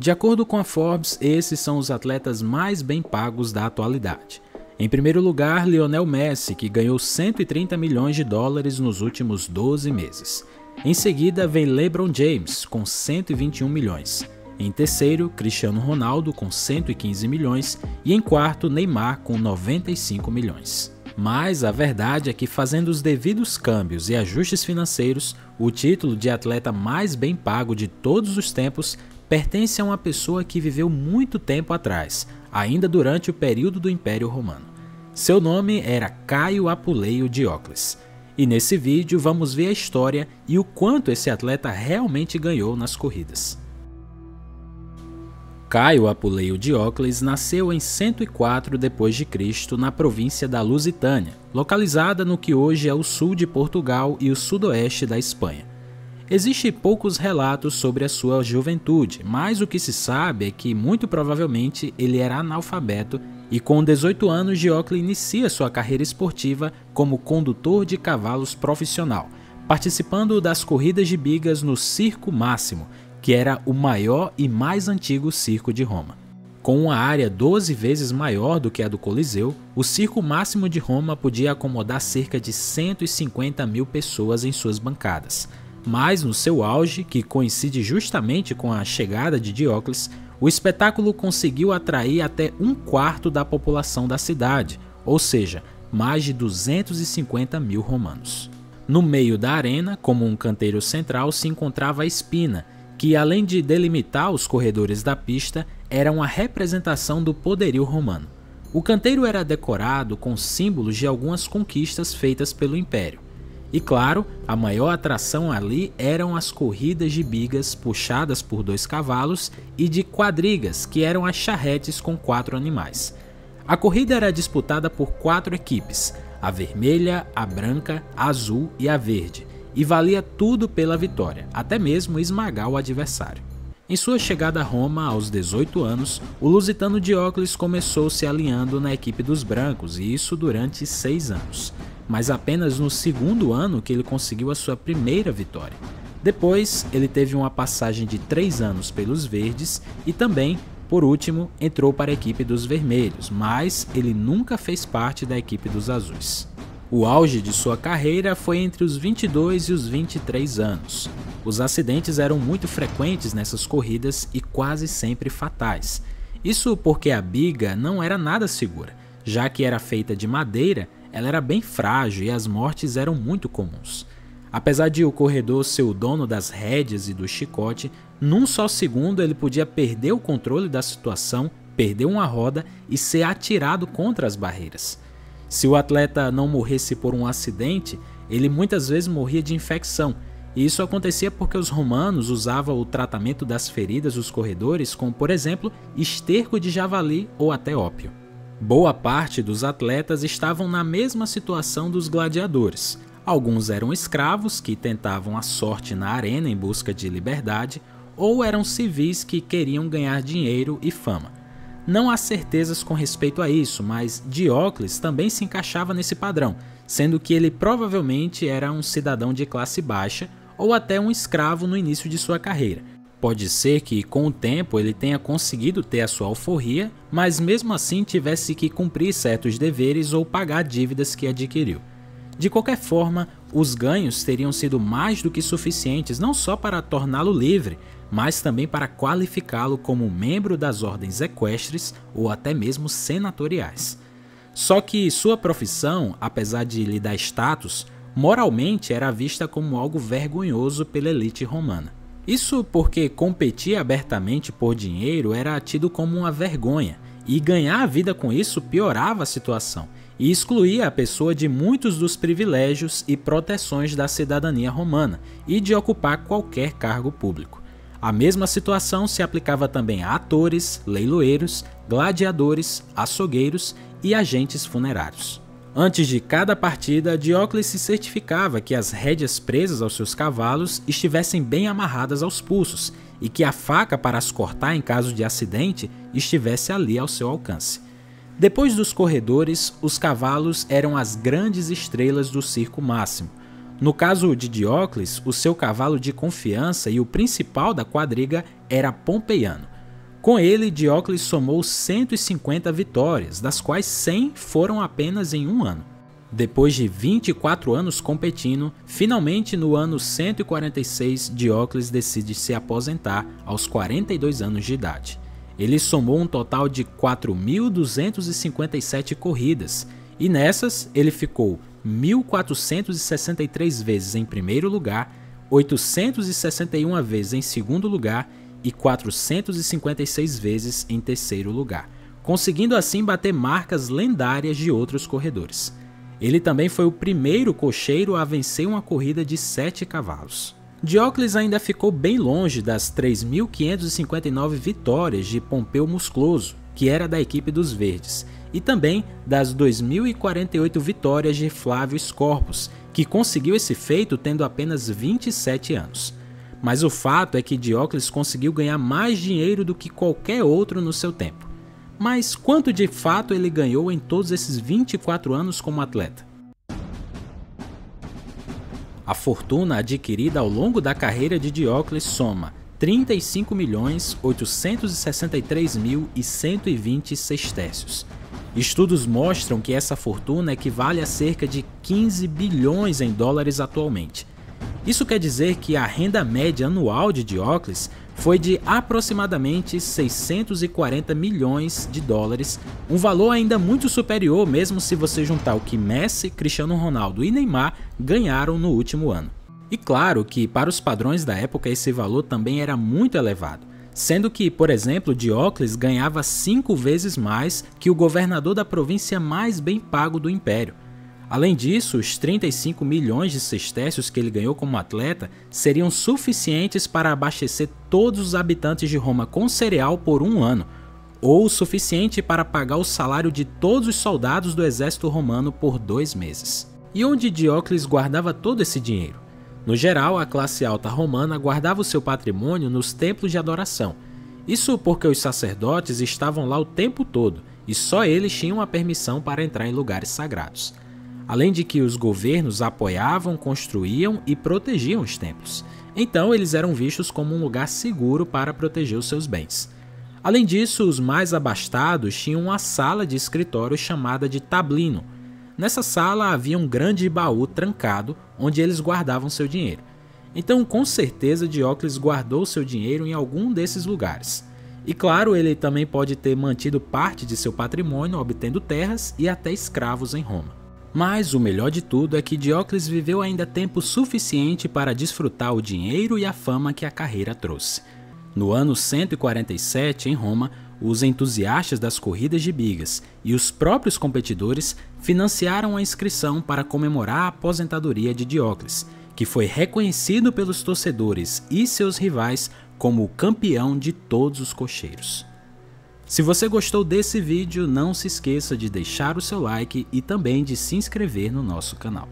De acordo com a Forbes, esses são os atletas mais bem pagos da atualidade. Em primeiro lugar, Lionel Messi, que ganhou 130 milhões de dólares nos últimos 12 meses. Em seguida, vem LeBron James, com 121 milhões. Em terceiro, Cristiano Ronaldo, com 115 milhões. E em quarto, Neymar, com 95 milhões. Mas a verdade é que, fazendo os devidos câmbios e ajustes financeiros, o título de atleta mais bem pago de todos os tempos pertence a uma pessoa que viveu muito tempo atrás, ainda durante o período do Império Romano. Seu nome era Caio Apuleio Diocles. E nesse vídeo vamos ver a história e o quanto esse atleta realmente ganhou nas corridas. Caio Apuleio Diocles nasceu em 104 d.C. na província da Lusitânia, localizada no que hoje é o sul de Portugal e o sudoeste da Espanha. Existem poucos relatos sobre a sua juventude, mas o que se sabe é que muito provavelmente ele era analfabeto e com 18 anos Diocles inicia sua carreira esportiva como condutor de cavalos profissional, participando das corridas de bigas no Circo Máximo, que era o maior e mais antigo circo de Roma. Com uma área 12 vezes maior do que a do Coliseu, o Circo Máximo de Roma podia acomodar cerca de 150 mil pessoas em suas bancadas mas no seu auge, que coincide justamente com a chegada de Diocles, o espetáculo conseguiu atrair até um quarto da população da cidade, ou seja, mais de 250 mil romanos. No meio da arena, como um canteiro central, se encontrava a espina, que além de delimitar os corredores da pista, era uma representação do poderio romano. O canteiro era decorado com símbolos de algumas conquistas feitas pelo Império. E claro, a maior atração ali eram as corridas de bigas puxadas por dois cavalos e de quadrigas, que eram as charretes com quatro animais. A corrida era disputada por quatro equipes: a vermelha, a branca, a azul e a verde, e valia tudo pela vitória, até mesmo esmagar o adversário. Em sua chegada a Roma aos 18 anos, o lusitano Diocles começou se alinhando na equipe dos brancos, e isso durante seis anos mas apenas no segundo ano que ele conseguiu a sua primeira vitória. Depois, ele teve uma passagem de três anos pelos Verdes e também, por último, entrou para a equipe dos Vermelhos, mas ele nunca fez parte da equipe dos Azuis. O auge de sua carreira foi entre os 22 e os 23 anos. Os acidentes eram muito frequentes nessas corridas e quase sempre fatais. Isso porque a biga não era nada segura, já que era feita de madeira ela era bem frágil e as mortes eram muito comuns. Apesar de o corredor ser o dono das rédeas e do chicote, num só segundo ele podia perder o controle da situação, perder uma roda e ser atirado contra as barreiras. Se o atleta não morresse por um acidente, ele muitas vezes morria de infecção, e isso acontecia porque os romanos usavam o tratamento das feridas dos corredores com, por exemplo, esterco de javali ou até ópio. Boa parte dos atletas estavam na mesma situação dos gladiadores. Alguns eram escravos que tentavam a sorte na arena em busca de liberdade, ou eram civis que queriam ganhar dinheiro e fama. Não há certezas com respeito a isso, mas Diocles também se encaixava nesse padrão, sendo que ele provavelmente era um cidadão de classe baixa ou até um escravo no início de sua carreira, Pode ser que, com o tempo, ele tenha conseguido ter a sua alforria, mas mesmo assim tivesse que cumprir certos deveres ou pagar dívidas que adquiriu. De qualquer forma, os ganhos teriam sido mais do que suficientes não só para torná-lo livre, mas também para qualificá-lo como membro das ordens equestres ou até mesmo senatoriais. Só que sua profissão, apesar de lhe dar status, moralmente era vista como algo vergonhoso pela elite romana. Isso porque competir abertamente por dinheiro era tido como uma vergonha, e ganhar a vida com isso piorava a situação e excluía a pessoa de muitos dos privilégios e proteções da cidadania romana e de ocupar qualquer cargo público. A mesma situação se aplicava também a atores, leiloeiros, gladiadores, açougueiros e agentes funerários. Antes de cada partida, Diocles se certificava que as rédeas presas aos seus cavalos estivessem bem amarradas aos pulsos e que a faca para as cortar em caso de acidente estivesse ali ao seu alcance. Depois dos corredores, os cavalos eram as grandes estrelas do circo máximo. No caso de Diocles, o seu cavalo de confiança e o principal da quadriga era Pompeiano. Com ele, Diocles somou 150 vitórias, das quais 100 foram apenas em um ano. Depois de 24 anos competindo, finalmente no ano 146, Diocles decide se aposentar aos 42 anos de idade. Ele somou um total de 4.257 corridas, e nessas ele ficou 1.463 vezes em primeiro lugar, 861 vezes em segundo lugar e 456 vezes em terceiro lugar, conseguindo assim bater marcas lendárias de outros corredores. Ele também foi o primeiro cocheiro a vencer uma corrida de 7 cavalos. Diocles ainda ficou bem longe das 3.559 vitórias de Pompeu Muscloso, que era da equipe dos Verdes, e também das 2.048 vitórias de Flávio Scorpus, que conseguiu esse feito tendo apenas 27 anos. Mas o fato é que Diocles conseguiu ganhar mais dinheiro do que qualquer outro no seu tempo. Mas quanto de fato ele ganhou em todos esses 24 anos como atleta? A fortuna adquirida ao longo da carreira de Diocles soma 35.863.120 sestércios. Estudos mostram que essa fortuna equivale a cerca de 15 bilhões em dólares atualmente. Isso quer dizer que a renda média anual de Diocles foi de aproximadamente 640 milhões de dólares, um valor ainda muito superior mesmo se você juntar o que Messi, Cristiano Ronaldo e Neymar ganharam no último ano. E claro que para os padrões da época esse valor também era muito elevado, sendo que, por exemplo, Diocles ganhava cinco vezes mais que o governador da província mais bem pago do império. Além disso, os 35 milhões de sestércios que ele ganhou como atleta seriam suficientes para abastecer todos os habitantes de Roma com cereal por um ano, ou o suficiente para pagar o salário de todos os soldados do exército romano por dois meses. E onde Diocles guardava todo esse dinheiro? No geral, a classe alta romana guardava o seu patrimônio nos templos de adoração. Isso porque os sacerdotes estavam lá o tempo todo e só eles tinham a permissão para entrar em lugares sagrados além de que os governos apoiavam, construíam e protegiam os templos. Então eles eram vistos como um lugar seguro para proteger os seus bens. Além disso, os mais abastados tinham uma sala de escritório chamada de tablino. Nessa sala havia um grande baú trancado onde eles guardavam seu dinheiro. Então, com certeza, Diocles guardou seu dinheiro em algum desses lugares. E claro, ele também pode ter mantido parte de seu patrimônio obtendo terras e até escravos em Roma. Mas o melhor de tudo é que Diocles viveu ainda tempo suficiente para desfrutar o dinheiro e a fama que a carreira trouxe. No ano 147, em Roma, os entusiastas das corridas de bigas e os próprios competidores financiaram a inscrição para comemorar a aposentadoria de Diocles, que foi reconhecido pelos torcedores e seus rivais como o campeão de todos os cocheiros. Se você gostou desse vídeo, não se esqueça de deixar o seu like e também de se inscrever no nosso canal.